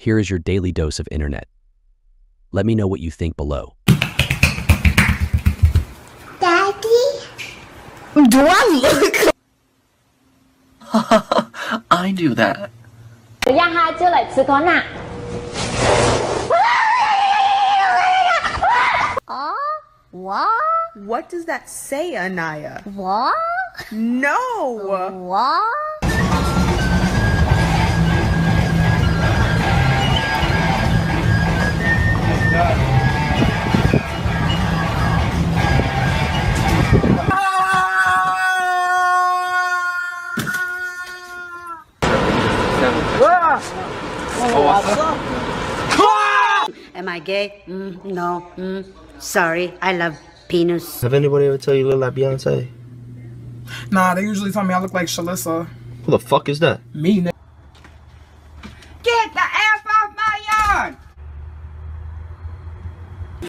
Here is your daily dose of internet. Let me know what you think below. Daddy? Do I look? I do that. 等一下哈，就嚟吃con ạ. What? What does that say, Anaya? What? No! What? Am I gay? Mm, no. Mm, sorry. I love penis. Have anybody ever tell you you look like Beyonce? Nah, they usually tell me I look like Shalissa. Who the fuck is that? Me, nigga.